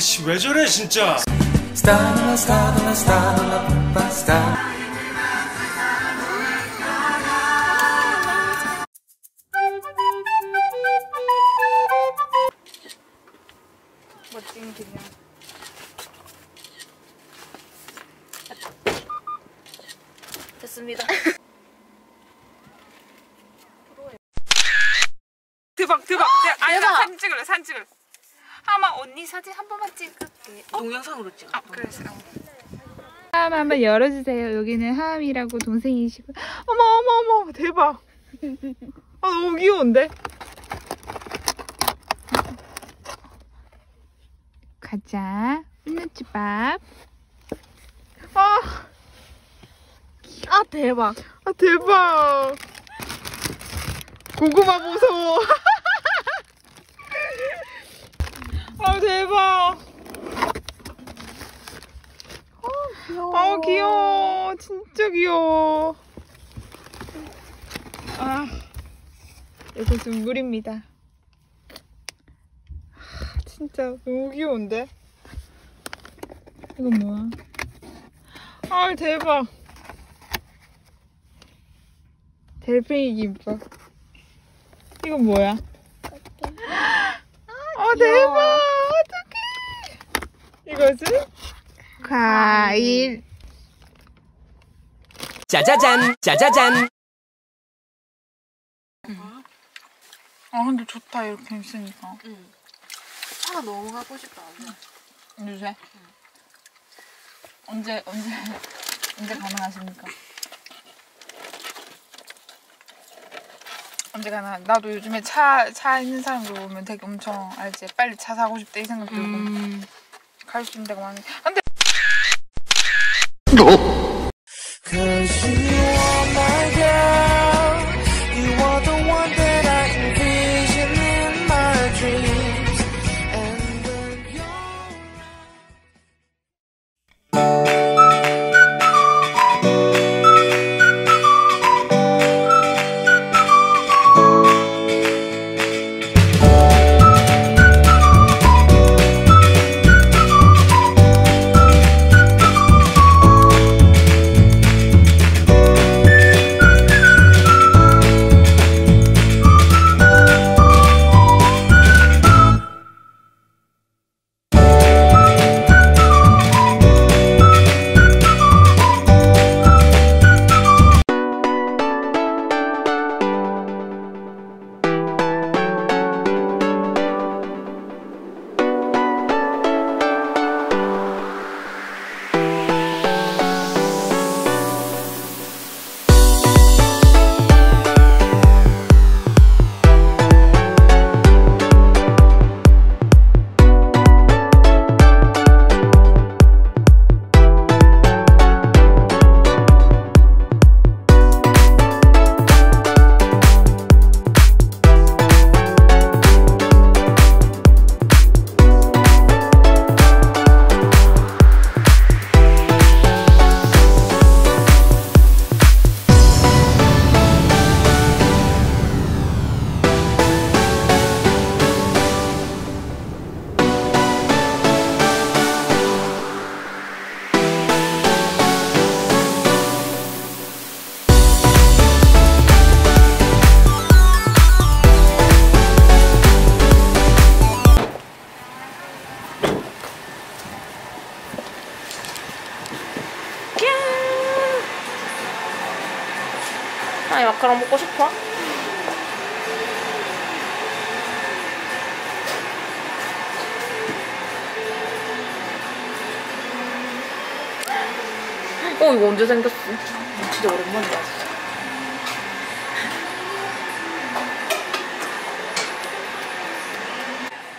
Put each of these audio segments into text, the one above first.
에이씨 왜 저래 진짜 멋진 기념. 됐습니다. 대박 대박. 대박. 아니 나 대박. 사진 찍을래 사진 찍을래. 하마 언니 사진 한 번만 찍을게. 어? 동영상으로 찍어. 아 그랬어. 하암 한번 열어주세요. 여기는 하암이라고 동생이시고. 어머 어머 어머 대박. 아 너무 귀여운데. 가자. 흰누치밥. 아, 아 대박. 아 대박. 고구마 무서워. 아 대박. 귀여워. 아 귀여워. 진짜 귀여워. 아 이것은 물입니다. 아, 진짜 너무 귀여운데? 이건 뭐야? 아 대박. 델팽이 김밥. 이건 뭐야? 아 대박. 어떡해. 이것은 과일 짜자잔 짜자잔 아 근데 좋다 이렇게 있으니까 아 너무 하고 싶다. 요새 언제 언제 언제 가능하십니까? 언제 가능? 나도 요즘에 차 차 있는 사람들 보면 되게 엄청 알지 빨리 차 사고 싶다 이 생각 들고 음. 갈수 있는 데가 많은데 근데 No. 어 이거 언제 생겼어? 진짜 오랜만이야 진짜.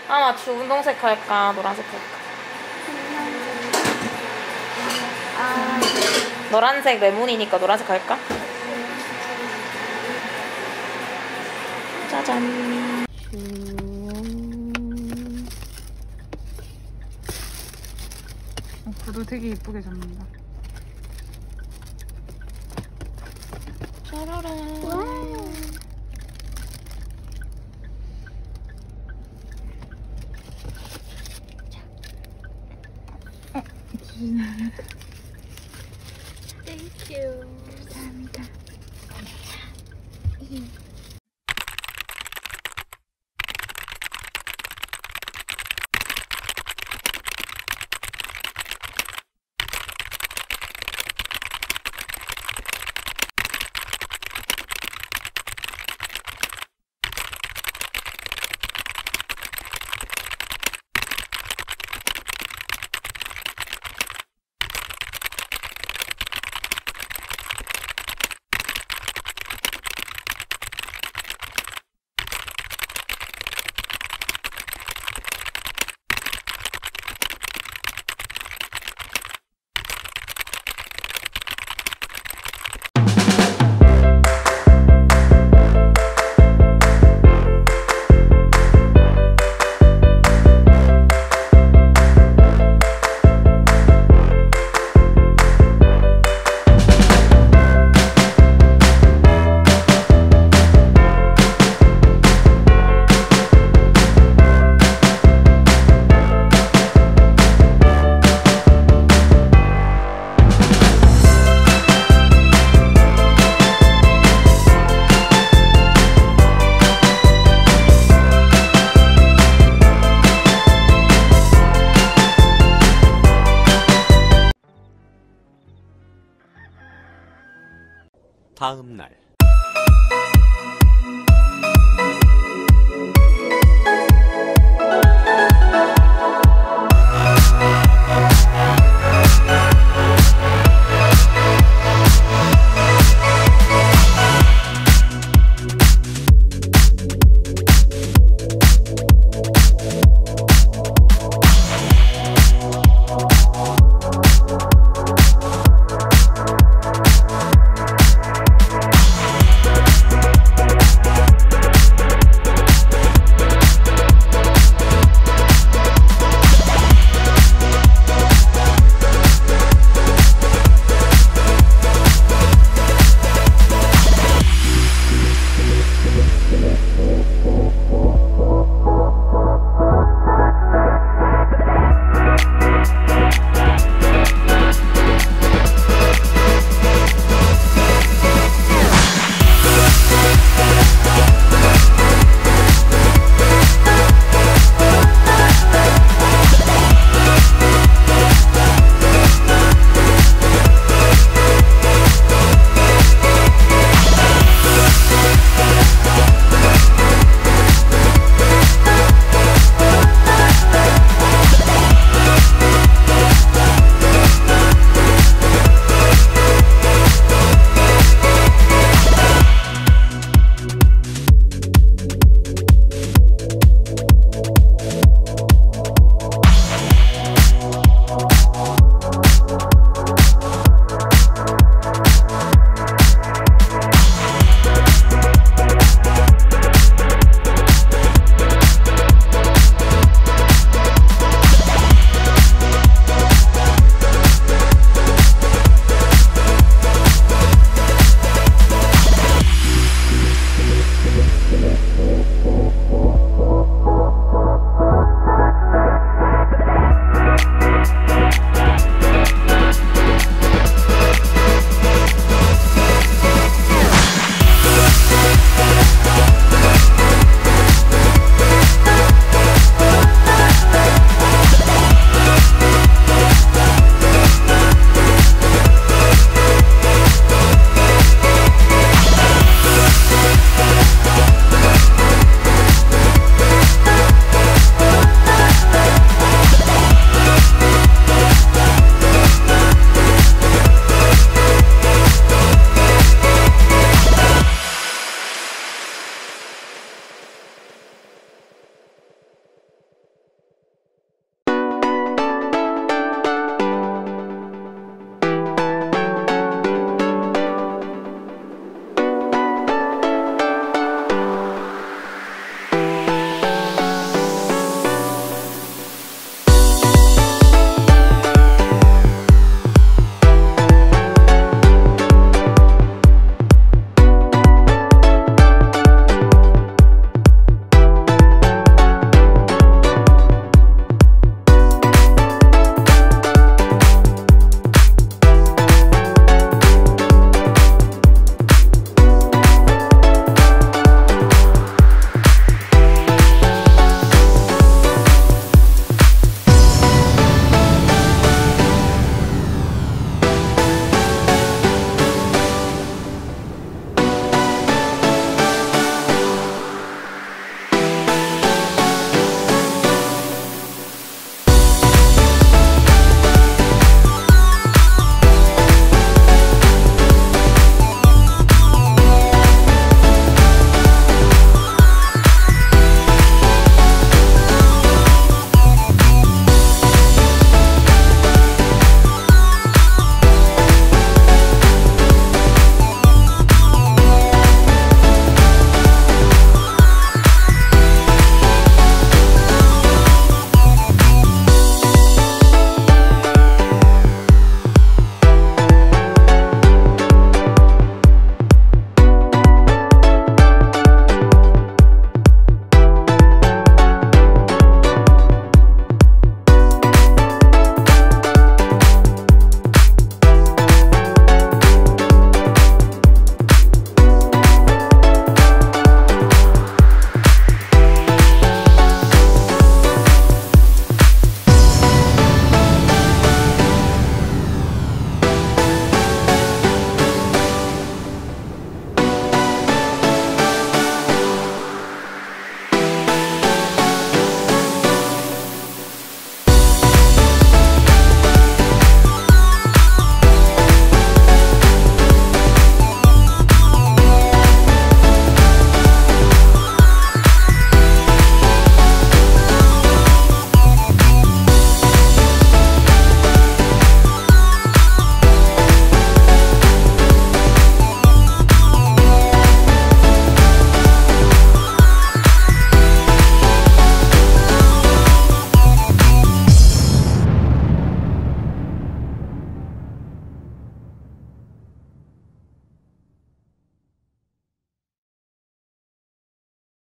아 맞추 운동색 할까 노란색 할까? 아, 노란색 레몬이니까 노란색 할까? 짜잔. 어, 구도 되게 예쁘게 잡는다 따로랑. Thank you. 감사합니다. 다음 날